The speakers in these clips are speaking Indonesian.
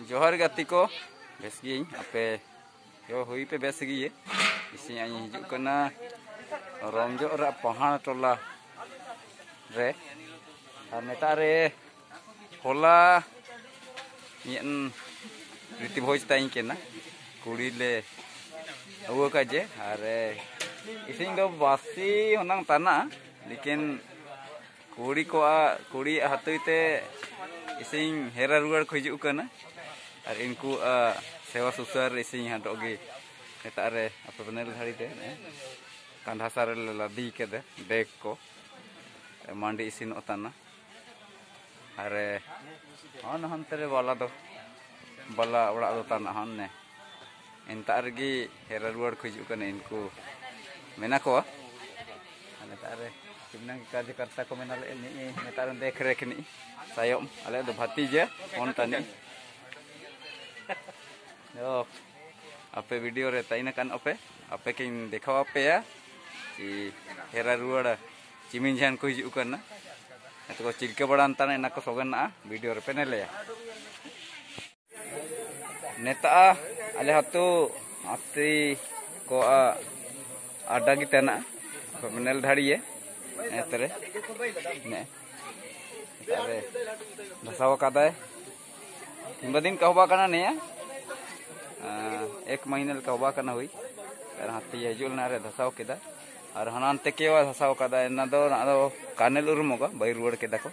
जोहर गति को बस आपे क्यों हुई पे बस गए इसी हजना रमजो पहाड़ टला रे नेतारे होला रीति भोज तक कुड़ीले अगुकाजे अरे इसी बासी होना तना लेकिन कुड़ी को कुड़ी हत इसी हेरा रुआ खजुकना और इनको सेवा सुसर इसिंग हाटोगे नेतारे apa benar hari deh kandha sar ladi kede dek ko mandi isin otana are on hantere bala do bala ora do tanah han ne entar gi hera ruar khuju kan inku mena ko ane tare kimnang kaje karta ko menal ini netar dekh rek ni sayom ale do bhati je on tani आपे video रे तैन कान आपे आपे के देखा आपे कि हेरा रुआड़ चिमिन झान को हजूक तो चिल्के बड़ा अंतर इना को सगन वीडियो रे पेने लिया नेता अले हतु आती को अड्डा की तेना मेल धाड़िए ने तरे ने तरे दसाव कादा है din kahwa kana ne ya एक महीने का हुआ करना हुई। तर हाथी हजूल ना रे धसाव केदा और हनान ते केवा कदा एना दो ना दो को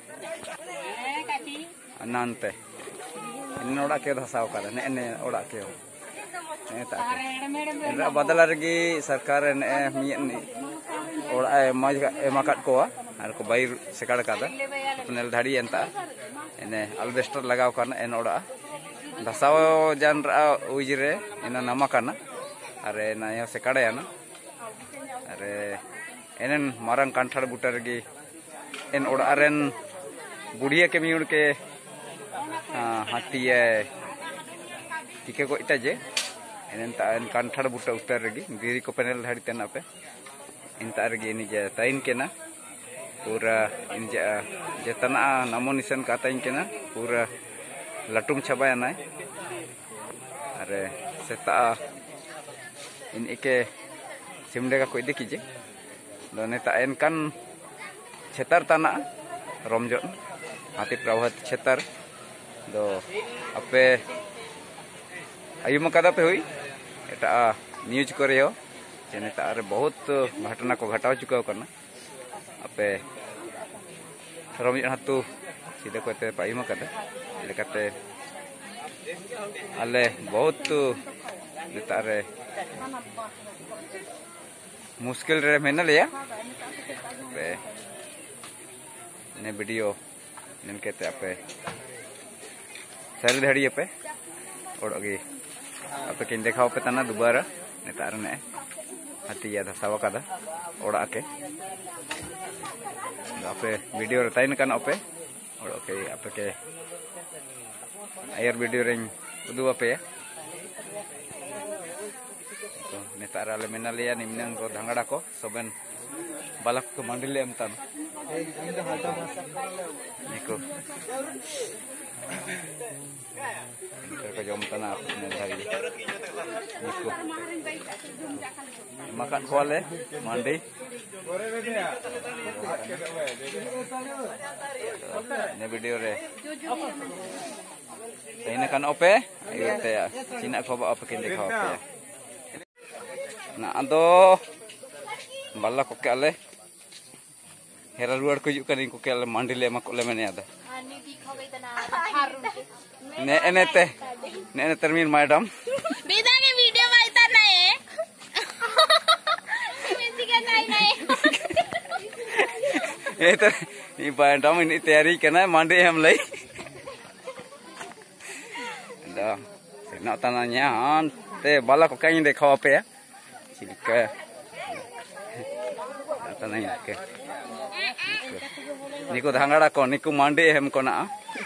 अनांते इन ओड़ा के धसाव कदा ने ने ओड़ा के हो। ने बदला सरकार ने मियन ओड़ा मज एमा काट कोआ ᱟᱨ ᱠᱚ ᱵᱟᱭ ᱥᱮᱠᱟᱲ ᱠᱟᱫᱟ ᱱᱮᱞ ᱫᱷᱟᱲᱤ ᱮᱱᱛᱟ ᱮᱱᱮ ᱟᱞᱵᱮᱥᱴᱟᱨ ᱞᱟᱜᱟᱣ ᱠᱟᱱᱟ ᱮᱱ ᱚᱲᱟ ᱫᱟᱥᱟᱣ ᱡᱟᱱ ᱨᱟ ᱩᱡᱨᱮ ᱮᱱᱟ ᱱᱟᱢᱟ ᱠᱟᱱᱟ ᱟᱨ ᱮᱱᱟ ᱭᱟ ᱥᱮᱠᱟᱲ ᱭᱟᱱᱟ ᱟᱨ एन मारंग कांठाड़ बुटार एन ओडारेन बुढ़िया कमियूर के हाथी टिके गजता जे एन एन कांठाड़ बुटा उतार गिरी को पेनल धाड़ी तेना पे इनता एनिजे तैन केना निशन का ताइन के ना पूरा लटुम छबाया ना अरे सेता इन इके सिमडे का कोई देखी जे दो नेता एन kan छेतर तना रमजन हाथी प्रभात छेतर दो अपे आयुम कदा पे हुई एटा न्यूज करे हो जे नेता अरे बहुत घटना को घटाव चुका करना अपे रमजन हातु सीधे कोते पायुम कदा लेकाते अले बहुत नेता रे मुश्किल रे मेना लिया पे ने वीडियो नन कहते आपे सर धड़ी पे और अगे आपे किन देखाओ पे तना दोबारा नेतार ने hati ya tawa kada ora ke ape video retain kan ape ora oke ape ke? Air video ring. Udu ape ya? To netara le ya, menalia nimnang ko dhangada ko soben balak ke mandile am ya, tan niko ko jom tanah aku makan kuale mandi. Ini video re. Ini kan ope? Ayo teh cina kau bawa apa kini kau ope Nah, ando. Bala ko kale hera ruar ko juk kanin ko kale mandile ma ko le mene ada. Ne ene te ne ene termin madam. बेदा पैंटाम तो- इन तैयारी करना मांडे हम लाई। हाँ, ते बाला को कहीं देखा पे निको धांगड़ा को, निको मांडे हम को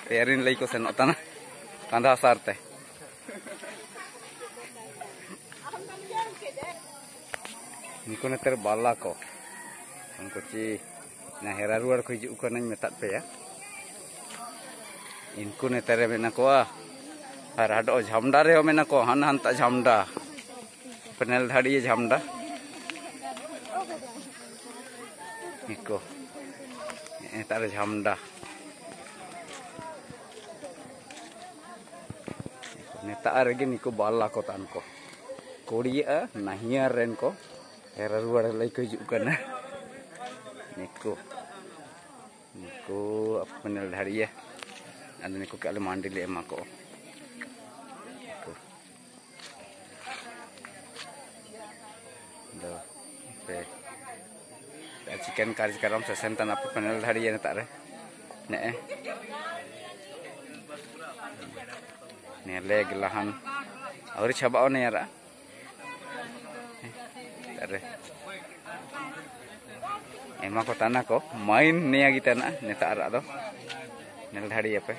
तैयारी लाई को सेनोता कंधा सारते। निको नेतर बाला को, हमको ची ना हेरा रुआर को हजू करना पे इनको नेतारे मेना को और हाडो झामडा रे मेना को हन हन ता झामडा पनेल धाड़ी ये नेतारे झामडा नेता बाला को तान को कोड़िया नाहिया को हेरा रुआर लाई को हजू niko bala ko tan ko. Korea nahia ren ko. Era ruar lai ko juk kana. Niko. Niko dhadi ya. Ada niko kale mandili emako. do pe ta chicken curry karam sa sentan apa panel dhari ya tak re ne eh ne leg lahan auri chaba one yara tare एमा को तना को माइन निया की तना नेतार आदो नेल धाड़ी अपे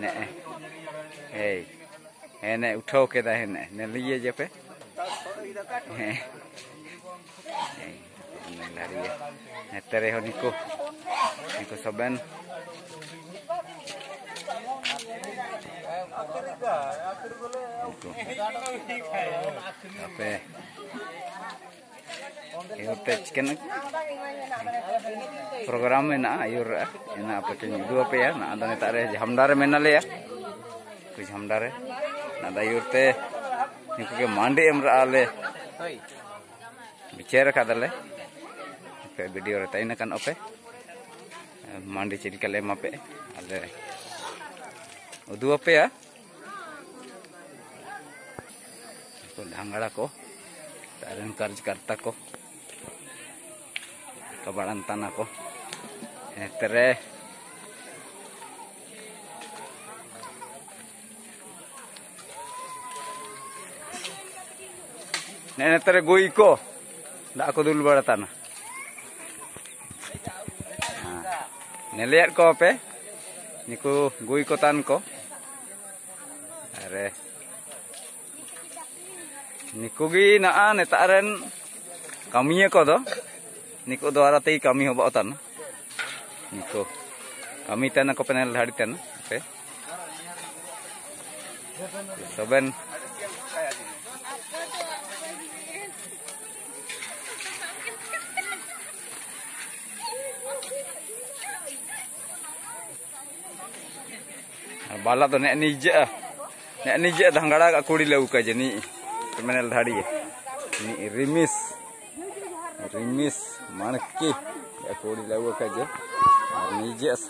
ने ए ए ने उठाओ के दा है ने ने लिए जे पे नेल धाड़ी ने तेरे हो निको निको सबन आपे Iyo te chicken program mena ayur ena apa ke dua pe ya na ada. Netare jamdare mena le ya. Ku jamdare na da ayur te niku ke mandi emra ale bicara kadale pe video re taina kan ope mandi ciri kale mape ale udu ope ya? Ko dhangala ko taran karj karta ko kabaran tanah ko tere Nenek tere goi ko. Ndak aku dulu bara tanah. Nelihat ko apa? Niku gui kotan ko. Are. Niku gi naa netaren kami ko do niko do aratei kami hoba otan. Niko kami tena ko penel hari tena pe soben. Bala to nek nije ah. nek nije tanggara kak kuri leuka jeni penel hari ini remis. Rimis manke ya kodi lagu kaje ah, nijas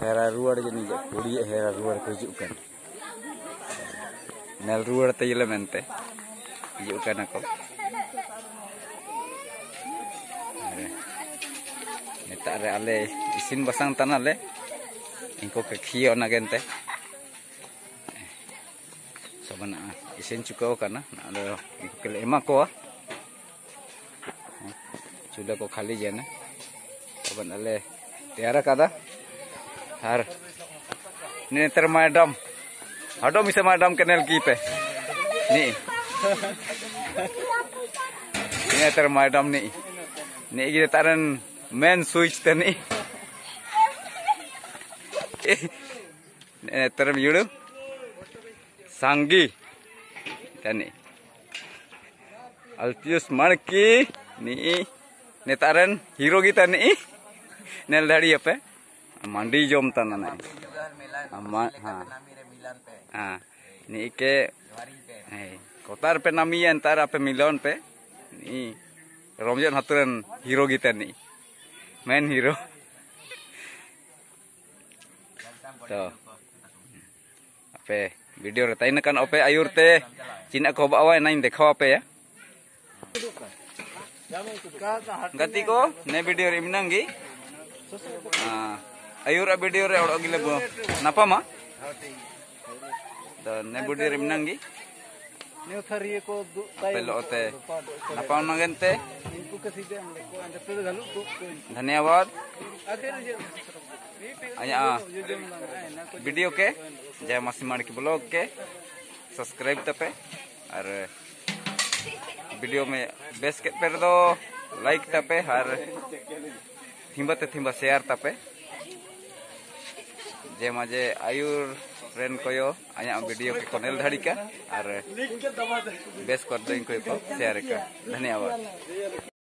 hera ruar je nijas kodi hera ruar kujukan nel ruar te ile mente. Kujukan aku Neta eh, re ale isin basang tanah le ingko ke kio na gente eh, sobana isin cukau kana. Na ada kelemak ke sudah ko khali jana saban ale tiara kada har. Ni ter madam. Hado misa madam kenal ki pe ni. Ni ter madam ni. Ni gitu taran main switch tani terem yudu sanggi. Tani Netaran hero kita ni nel dari apa mandi jom tanah na ama ha ha ni ke kotar pe nami antara pe milon pe ni romjan haturan hero kita ni main hero to ape video re tain kan ope ayur te cina ko bawa nain dekho ape ya गति को ने वीडियो रे मिनंगी। हाँ, अयुरा वीडियो रे ओड गिले गो नपामा। तो ने वीडियो रे मिनंगी। ने थरी को पहले ओते नपाउ न गेनते इनको कसी दे हम लोग को अंदर पे घालू तो धन्यवाद हाँ, वीडियो के जय मासी माड़ी के ब्लॉग के सब्सक्राइब तपे। और वीडियो में बेस के पर दो लाइक तपे और थिम्बा ते थिम्बा शेयर तपे जे माजे आयुर फ्रेंड को आया वीडियो को नेल धाड़ी का और बेस कर दो इनको शेयर का धन्यवाद